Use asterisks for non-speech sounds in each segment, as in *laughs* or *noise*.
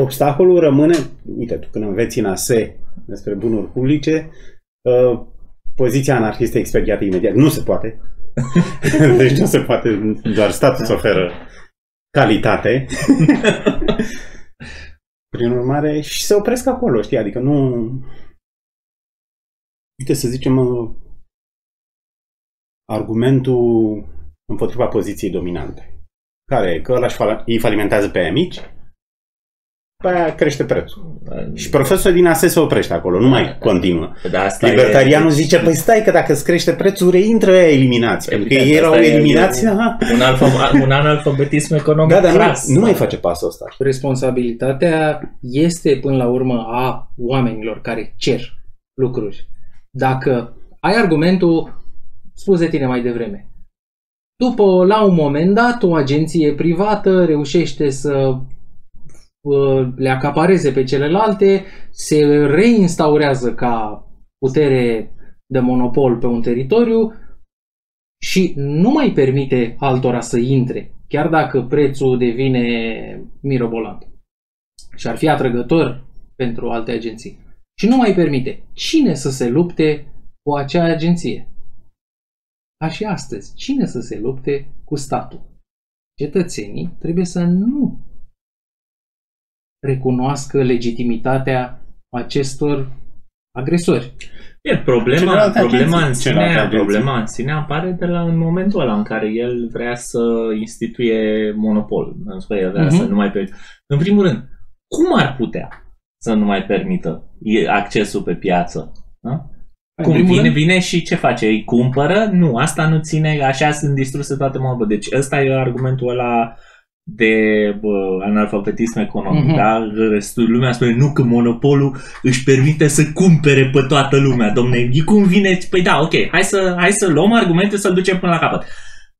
obstacolul rămâne, uite, tu când înveți în ASE despre bunuri publice, uh, poziția anarhistă expediată imediat. Nu se poate. *laughs* deci nu se poate, doar statul să oferă calitate. *laughs* Prin urmare, și se opresc acolo, știi? Adică nu... Uite, să zicem, uh, argumentul împotriva poziției dominante. Care e? Că ăla își falimentează pe aia mici, pe aia crește prețul. Da. Și profesorul din ASE se oprește acolo, nu mai da. continuă. Da, asta Libertarianul e... zice, păi stai că dacă îți crește prețul, reintră ei eliminați. Pentru că ei erau eliminați. E un, alfa, un analfabetism economic da, dar cras. Nu, nu mai face pasul ăsta. Responsabilitatea este până la urmă a oamenilor care cer lucruri. Dacă ai argumentul spus de tine mai devreme. După, la un moment dat, o agenție privată reușește să uh, le acapareze pe celelalte, se reinstaurează ca putere de monopol pe un teritoriu și nu mai permite altora să intre, chiar dacă prețul devine mirobolant. Și ar fi atrăgător pentru alte agenții. Și nu mai permite. Cine să se lupte cu acea agenție? Ca și astăzi, cine să se lupte cu statul? Cetățenii trebuie să nu recunoască legitimitatea acestor agresori. E, problema, problema, în sine, problema în sine apare de la în momentul ăla în care el vrea să instituie monopol. În el vrea uh-huh. să nu mai permită. În primul rând, cum ar putea să nu mai permită accesul pe piață? Da? Cum vine, vine și ce face? Îi cumpără? Nu, asta nu ține, așa sunt distruse toate monopole. Deci ăsta e argumentul ăla de bă, analfabetism economic, uh-huh. da? Restul lumea spune, nu că monopolul își permite să cumpere pe toată lumea, domne, cum vine? Păi da, ok, hai să, hai să luăm argumente să-l ducem până la capăt.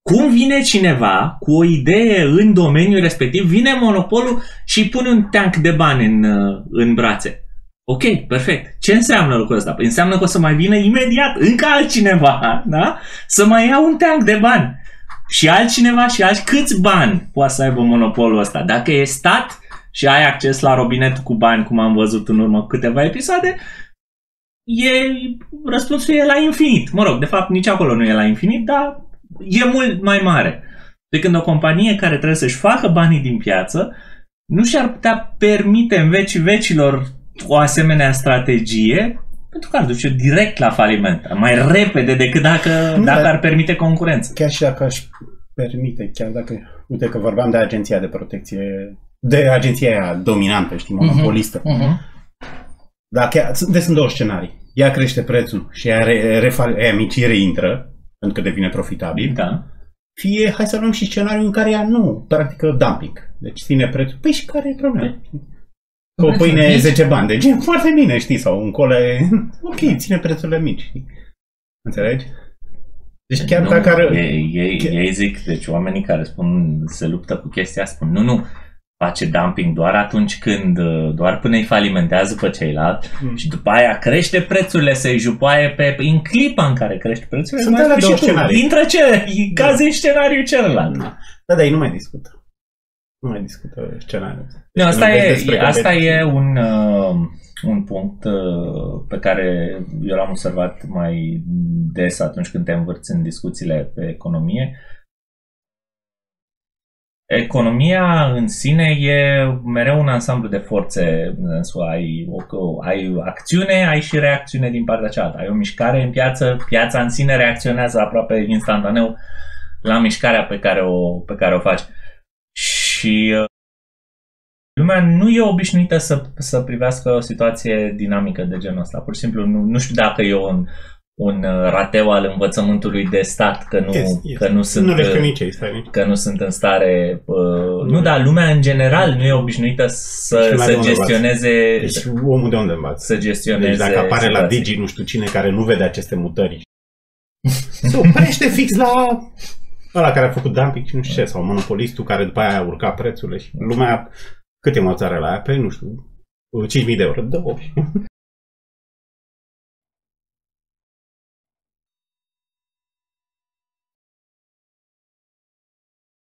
Cum vine cineva cu o idee în domeniul respectiv, vine monopolul și pune un tank de bani în, în brațe. Ok, perfect. Ce înseamnă lucrul ăsta? Păi înseamnă că o să mai vină imediat încă altcineva, da? Să mai ia un tank de bani. Și altcineva și alți câți bani poate să aibă monopolul ăsta? Dacă e stat și ai acces la robinetul cu bani, cum am văzut în urmă câteva episoade, e, răspunsul e la infinit. Mă rog, de fapt nici acolo nu e la infinit, dar e mult mai mare. De când o companie care trebuie să-și facă banii din piață nu și-ar putea permite în vecii vecilor o asemenea strategie pentru că ar duce direct la faliment, mai repede decât dacă, nu, dacă ar permite concurență. Chiar și dacă aș permite, chiar dacă, uite că vorbeam de agenția de protecție, de agenția aia dominantă, știi, mhm, monopolistă. Uh-huh, uh-huh. Dacă, deci sunt două scenarii. Ea crește prețul și ea, re, refal, ea mici reintră, pentru că devine profitabil. Da. Fie, hai să luăm și scenariul în care ea nu practică dumping. Deci ține prețul. Păi și care e problema? Cu o pâine 10 bani. Deci e foarte bine, știi, sau un cole... Ok, ține prețurile mici, știi? Înțelegi? Deci chiar nu, dacă ar... Ei, ei, ei zic, deci oamenii care spun, se luptă cu chestia, spun, nu, nu, face dumping doar atunci când, doar până îi falimentează pe ceilalți mm. și după aia crește prețurile, se-i jupoaie pe, în clipa în care crește prețurile. Sunt alea două scenarii. Intră ce, cazi da. în scenariul celălalt. Da, da, dar ei nu mai discută. Nu mai discută scenariul. Nu, asta e, asta e un, uh, un punct uh, pe care eu l-am observat mai des atunci când te învârți în discuțiile pe economie. Economia în sine e mereu un ansamblu de forțe. Ai, o, ai acțiune, ai și reacțiune din partea cealaltă. Ai o mișcare în piață, piața în sine reacționează aproape instantaneu la mișcarea pe care o, pe care o faci. Și uh, lumea nu e obișnuită să, să privească o situație dinamică de genul ăsta. Pur și simplu nu, nu știu dacă e un, un uh, rateu al învățământului de stat că nu, yes, yes. Că nu sunt nu uh, nici ei, că nu sunt în stare uh, nu, nu dar lumea în general nu e obișnuită să, să gestioneze deci omul de unde învață să gestioneze deci dacă apare situații. la Digi nu știu cine care nu vede aceste mutări *laughs* se oprește fix la ăla care a făcut dumping și nu știu ce, sau monopolistul care după aia a urcat prețurile și lumea, câte mă are la aia? Pe, nu știu, 5.000 de euro, 2.